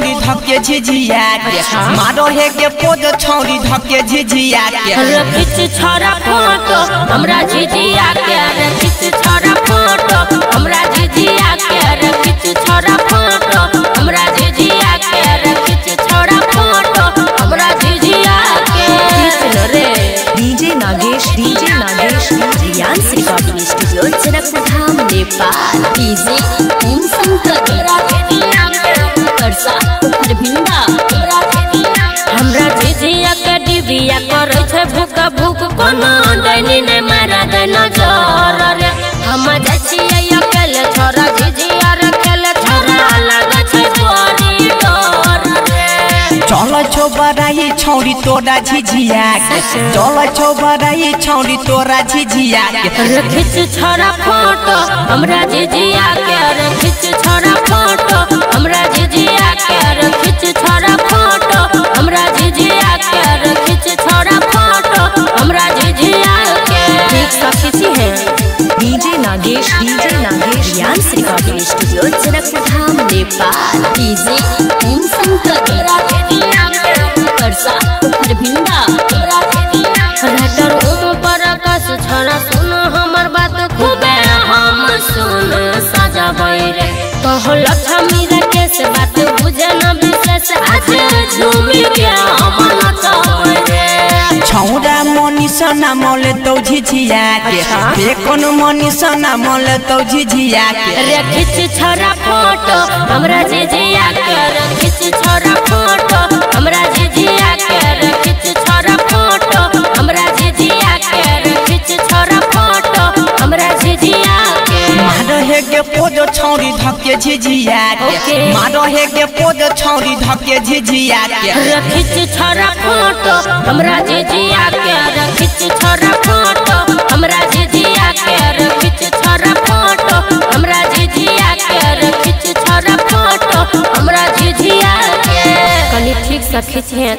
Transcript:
छौरी धके झिझिया के मारो हे के पोजो छौरी धके झिझिया के रखिच छोड़ा फ़ोटो हमरा झिझिया के रखिच छोड़ा फ़ोटो हमरा झिझिया के रखिच छोड़ा फ़ोटो हमरा झिझिया के रखिच छोड़ा फ़ोटो हमरा झिझिया के रे। DJ Nagesh DJ Nagesh Riyans recording studio Janakpur Dham Nepal. DJ Om Shankar Parsa करे छै भूख भूख कोनो दैनी ने मारा दे नज़र। रे हम जाइ छियै अकेले छोरा झिझिया रखेले छोरा लगे छै बड़ी डर। रे चल छौ बराई छौरी तोरा झिझिया के चल छौ बराई छौरी तोरा झिझिया के रखिच छोरा फ़ोटो हमरा झिझिया के Nagesh, DJ Nagesh Riyans recording studio Janakpur Dham Nepal DJ Om Shankar Parsa Harbhinda writer Om Prakash छोरा सुन हमर बात, खूबे हम सुन सजाबै रे कहो छौरा मनीषा नाम ले तौ झिझिया के बे कोन मनीषा नाम ले तौ झिझिया के रे खिच छोरा फ़ोटो हमरा झिझिया के रे खिच छोरा फ़ोटो हमरा झिझिया के रे खिच छोरा फ़ोटो हमरा झिझिया के रे खिच छोरा फ़ोटो हमरा झिझिया के। मारो हे के पोजो छौरी धके झिझिया के मारो हे के पोजो छौरी धके झिझिया के रखिच छोरा फ़ोटो हमरा झिझिया हमरा झिझिया के। कनी ठीक से खिचिए